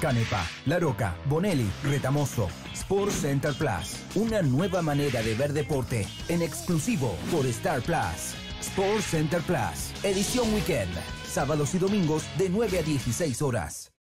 Canepa, La Roca, Bonelli, Retamoso. Sports Center Plus. Una nueva manera de ver deporte en exclusivo por Star Plus. Sports Center Plus. Edición Weekend. Sábados y domingos de 9 a 16 horas.